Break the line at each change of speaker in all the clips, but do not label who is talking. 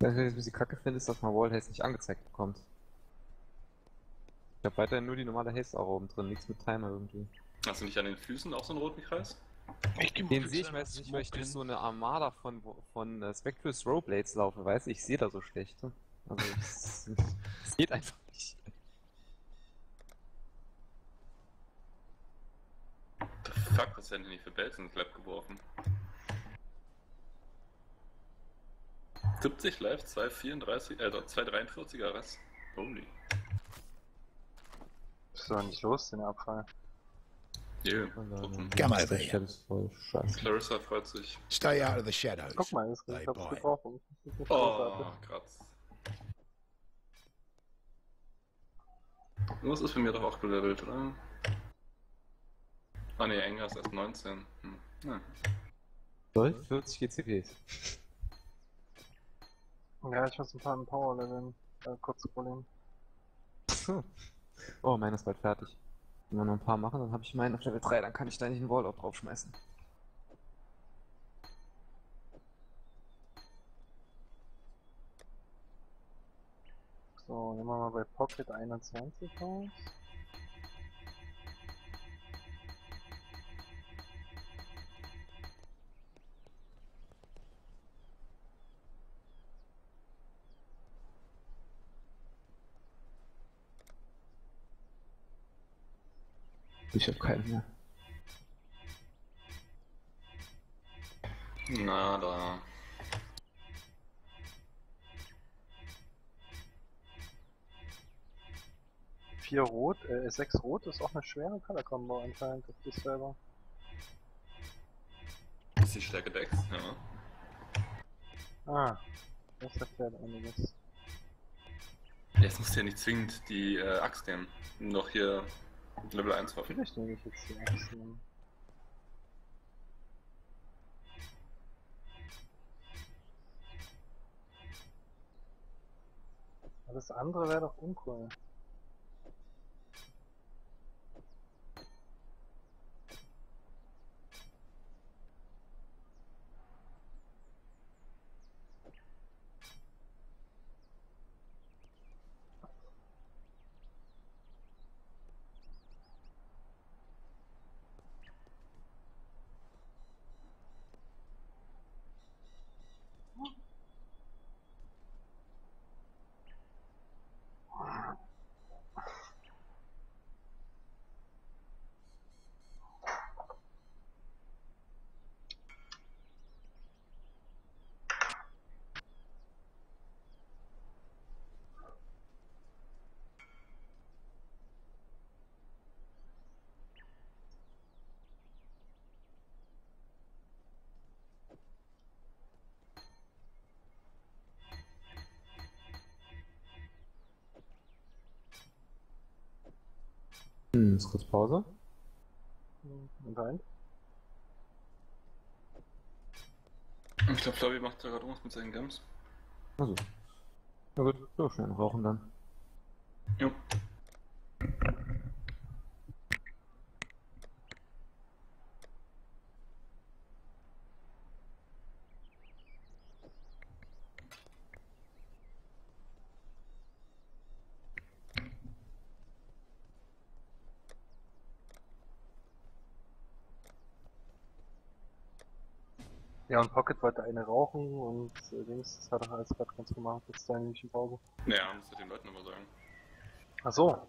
Was ich ein bisschen kacke finde, ist, dass man Wall Haste nicht angezeigt bekommt. Ich habe weiterhin nur die normale Haste auch oben drin, nichts mit Timer irgendwie.
Hast du nicht an den Füßen auch so einen roten Kreis?
Den sehe ich meistens nicht, weil ich durch so eine Armada von, von äh, Spectral Throwblades laufe, weißt du? Ich sehe da so schlecht. Also, es, es geht einfach nicht.
The fuck, was hat denn nicht für Bells ins Lab geworfen? 70 live, 234, äh, doch, 243er Rest. Holy.
Ist doch nicht los, den Abfall.
Yeah.
Come over here.
Das ist.
Clarissa freut sich.
Stay out of the shadows.
Guck mal, das gebrochen. Das ist nicht
Oh. Kratz. Was ist für mir doch auch gelevelt, oder? Ah ne, Enger ist erst 19. Hm. Ja.
12, 40 GCPs.
Ja, ich muss ein paar Power leveln. Äh, kurz Problem.
Oh, meiner ist bald fertig. Wenn wir noch ein paar machen, dann habe ich meinen auf Level 3, dann kann ich da nicht einen Wall auch draufschmeißen.
So, nehmen wir mal bei Pocket 21 raus.
Ich habe keinen mehr.
Na, da.
Vier Rot, äh, sechs Rot ist auch eine schwere Color Combo anscheinend, das ist selber.
Ist die Stärke Dex, ja.
Ah, das erklärt einiges.
Jetzt musst du ja nicht zwingend die äh, Axt nehmen. Noch hier Level 1 Waffen.
Vielleicht nehme ich jetzt die Achsen. Das andere wäre doch uncool.
Hm, ist kurz Pause.
Und ein?
Ich glaube, Flavi macht da gerade irgendwas mit seinen Gems.
Also. Na gut, so schnell rauchen dann.
Jo.
Ja, und Pocket wollte eine rauchen und äh, Dings, das hat er alles gerade ganz gemacht, jetzt da nämlich in Pause.
Naja, musst du den Leuten aber sagen.
Ach so.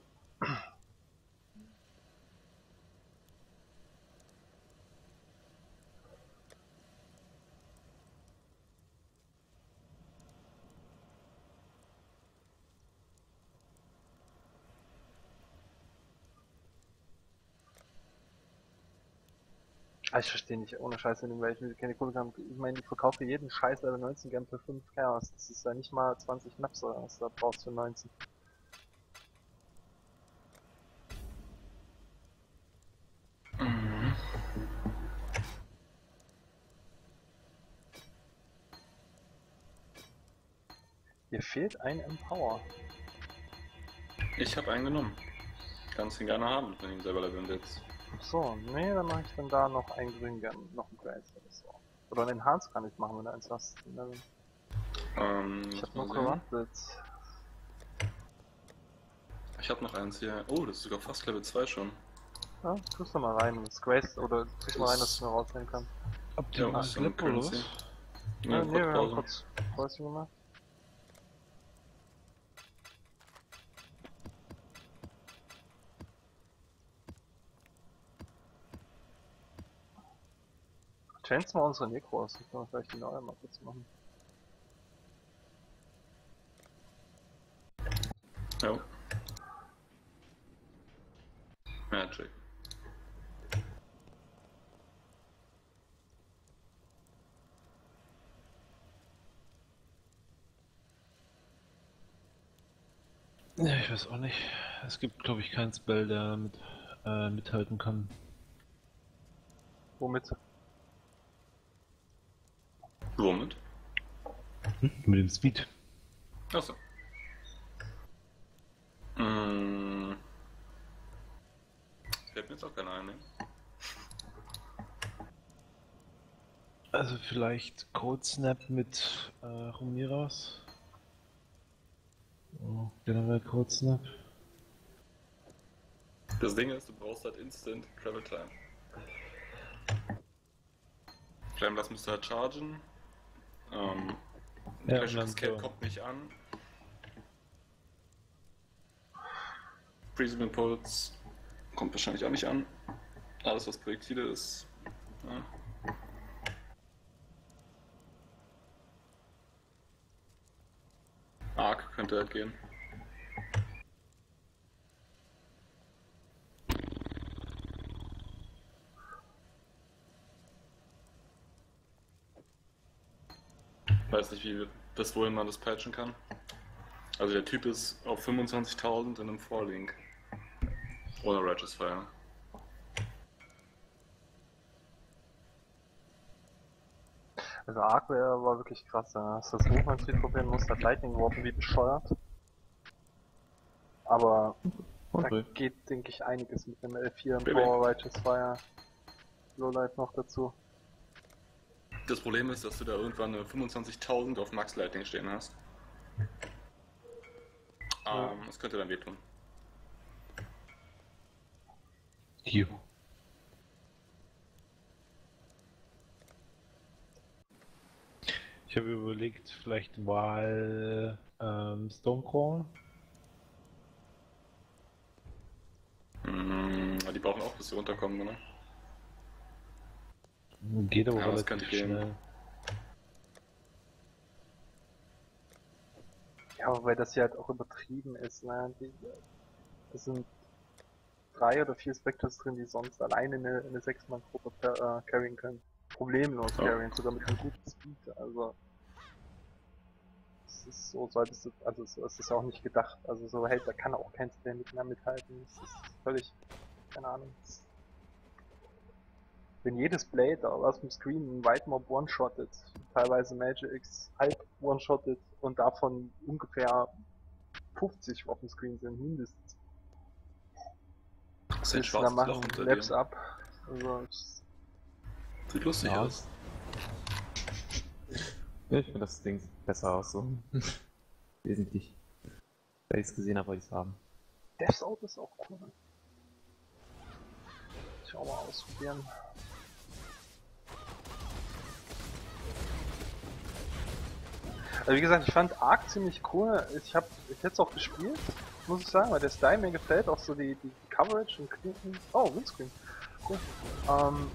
Ah, ich verstehe nicht, ohne Scheiße, in welchen keine Kohle haben. Ich meine, ich verkaufe jeden Scheiß Level 19 gern für 5 Chaos. Das ist ja nicht mal 20 Maps oder was da brauchst du für 19.
Mhm.
Hier fehlt ein Empower.
Ich habe einen genommen. Kannst ihn gerne haben, wenn du ihn selber leveln willst.
So, nee, dann mache ich dann da noch einen grün gern, noch einen Grace oder so. Oder einen Enhance kann ich machen, wenn du eins hast.
Ähm,
Ich hab
sehen.
gewartet.
Ich hab noch eins hier. Oh, das ist sogar fast Level 2 schon.
Ja, tust du mal rein. Das Grace, oder tust mal rein, dass du mir rausnehmen
Ja, was
was
so ein
Clip oder was?
Ja,
Ja,
nee, wir haben kurz Päuschen gemacht. Chance mal unsere Necros, dann können wir vielleicht die neue mal kurz machen.
Ja. Magic.
Ja, ich weiß auch nicht. Es gibt, glaube ich, keinen Spell, der mit, äh, mithalten kann.
Womit?
Hm? Mit dem Speed.
Achso. Mmh. Fällt mir jetzt auch keiner ein, ne?
Also vielleicht Code Snap mit äh, Romiras. Oh, generell Code Snap.
Das Ding ist, du brauchst halt Instant Travel Time. Flamblast müsste halt chargen. Ähm,
Ja,
Clash
so.
kommt nicht an. Prism Impulse kommt wahrscheinlich auch nicht an. Alles was Projektile ist. Ja. Arc könnte halt gehen. Weiß nicht, wie das wohl man das patchen kann. Also der Typ ist auf 25.000 in einem Vorlink. Ohne Righteous Fire.
Also Arc wär- war wirklich krass, da hast du das Movement Speed probieren musst, hat Lightning geworfen wie bescheuert. Aber da
Okay.
geht, denke ich, einiges mit dem L4 und. Power Righteous Fire. Lowlight noch dazu.
Das Problem ist, dass du da irgendwann eine 25.000 auf Max Lightning stehen hast.
Ja.
Ähm, das könnte dann wehtun.
Hier. Ich habe überlegt, vielleicht Wahl ähm, Stonecrawl.
Mm, die brauchen auch, bis sie runterkommen, oder?
Geht aber
Ja, das
relativ schnell.
Ja, wobei das hier halt auch übertrieben ist, ne? Die, das sind drei oder vier Spectres drin, die sonst alleine eine, eine Sechs-Mann-Gruppe äh, carryen können. Problemlos
Ja.
carryen, sogar mit einem guten Speed, also. Es ist so, solltest du, also so ist es auch nicht gedacht. Also so, hey, da kann auch kein mit mehr mithalten. Das ist völlig, keine Ahnung. Wenn jedes Blade aus dem Screen einen White Mob one-shottet, teilweise Magic X halb one-shottet und davon ungefähr 50 auf dem Screen sind, mindestens.
Das ist ein schwarzes Loch
machen,
unter
Laps
dir.
ab. Also,
Sieht lustig
Ja.
aus.
Ja, ich finde das Ding sieht besser aus so. Wesentlich. Da ich es gesehen habe, wollte ich es haben.
Death's Out ist auch cool. Ich auch mal ausprobieren. Also wie gesagt, ich fand Arc ziemlich cool. Ich habe ich hätte es auch gespielt, muss ich sagen, weil der Style mir gefällt, auch so die, die Coverage und Klinken. Oh, Windscreen. Cool. Ähm,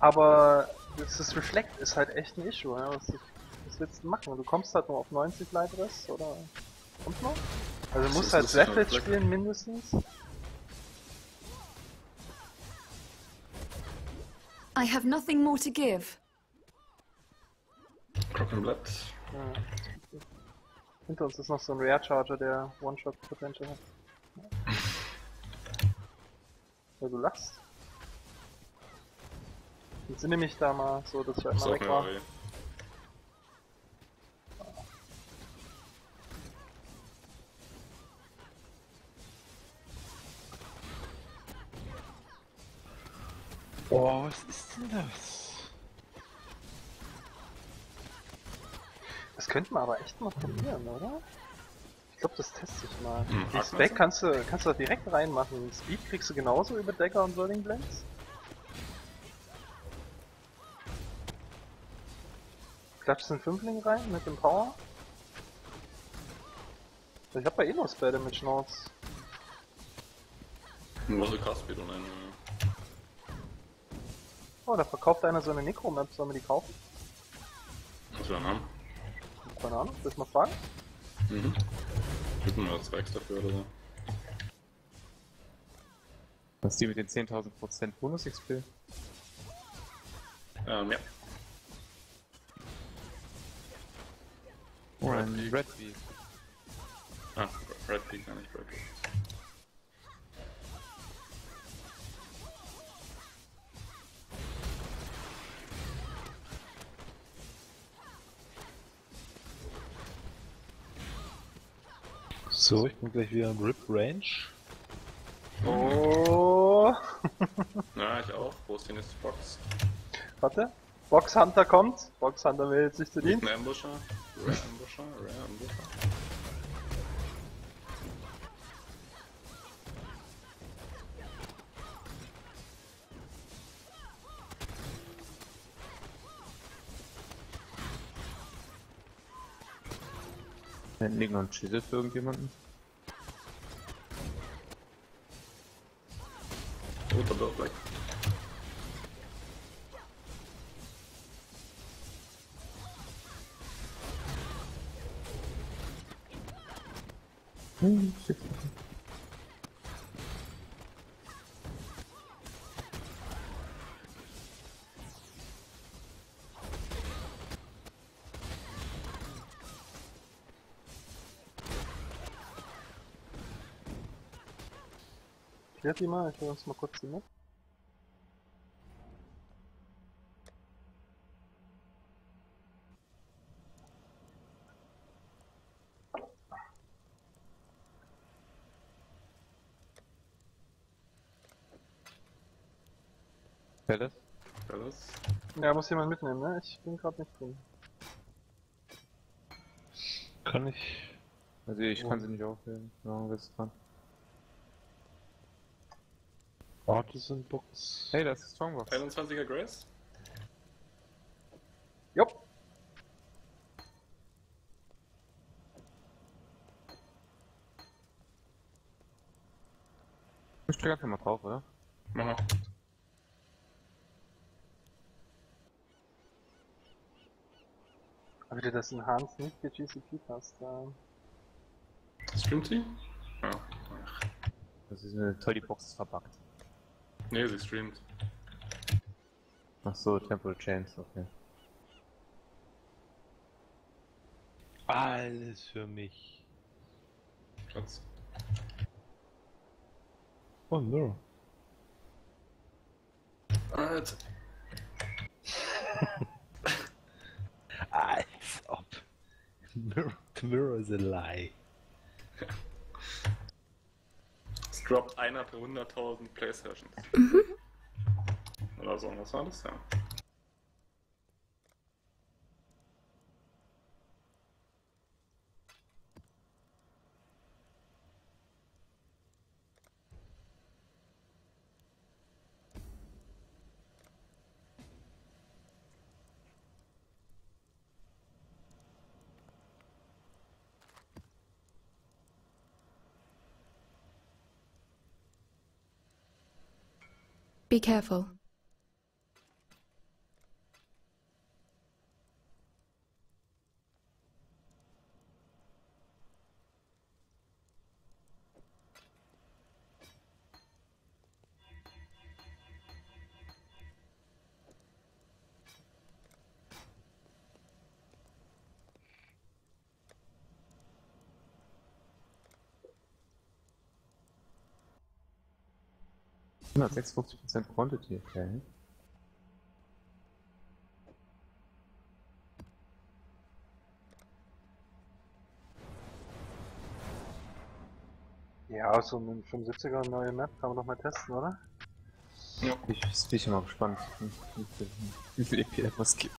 aber das, das Reflect ist halt echt ein Issue. Ja? Was, was willst du machen? Du kommst halt nur auf 90 Leiters oder kommt noch? Also du musst halt
Reflect.
spielen mindestens.
I have nothing more to give.
Crockenblatt.
Ja. Hinter uns ist noch so ein Rare Charger, der One-Shot Potential hat. Ja, du lachst. Entsinne mich da mal so, dass ich halt
Ist
mal
auch
weg war.
Boah, was ist denn das?
Könnten wir aber echt mal probieren, oder? Ich glaube, das teste ich mal.
Hm,
Die
Master?
kannst du, kannst du doch direkt reinmachen. Speed kriegst du genauso über Decker und Burning Blades. Klatschst den Fünfling rein mit dem Power. Ich hab bei eh noch Spell mit Schnauz.
Und was ist Castbeat und eine.
Oh, da verkauft einer so eine Necro-Map. Sollen wir die kaufen?
Was wir haben?
Keine Ahnung, willst du mal fragen?
Mhm. Gib mir zwei extra dafür oder so.
Was ist die mit den 10.000% Bonus-XP?
Ähm, ja.
Oh,
Red
ein. Red Bee.
Ah, Red Peak, gar nicht Red Peak.
So, ich bin gleich wieder im Rip Range.
Oh,
Ja, ich auch. Wo ist die nächste Box?
warte. Box Hunter kommt. Box Hunter meldet sich zu Dienst.
ein Ambusher? Rare Ambusher? Rare Ambusher?
Hinten liegt noch ein Chisel für irgendjemanden.
Вот это блядь.
Ну, все.
Klärt die mal, ich will uns mal kurz die Map.
Palace?
Dallas.
Ja, muss jemand mitnehmen, ne? Ich bin gerade nicht drin.
Kann ich.
Also ich kann sie nicht aufhören. Ja, ist dran?
Artisan Box.
Hey, das ist Strongbox.
21er Grace?
Jupp.
Ich drück einfach mal drauf, oder?
Mach mal.
Aber du das in Hans nicht für GCP passt.
Streamt sie? Ja.
Das ist eine toll, die Box ist verbuggt.
Nee, sie streamt.
Ach so, Temporal Chains, okay.
Alles für mich.
Schatz.
Oh no.
Alter.
Als ob. Mirror, the mirror is a lie.
Es droppt einer per 100.000 Playsessions. Oder so, was war das? Ja.
Be careful.
156% Quantity, okay.
Ja, so ein 75er neue Map kann man doch mal testen, oder?
Ich bin mal gespannt, wie viel, wie viel EPF es gibt.